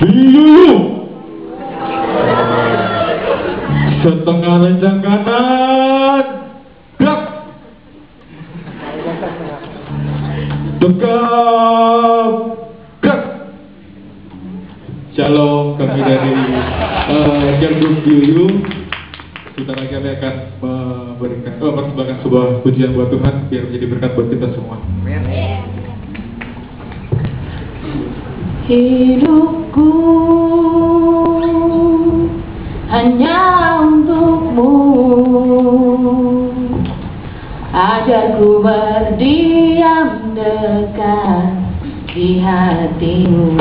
Diyu Setengah lencang kanan blok. Dekap blok. Shalom kami dari eh, uh, Kerdum Diyu Sebentar lagi kami akan memberikan, eh, oh, mempersembahkan eh, sebuah pujian buat Tuhan biar menjadi berkat buat kita semua. Amin. hidupku. Hanya untukmu. Ajarku berdiam dekat di hatimu.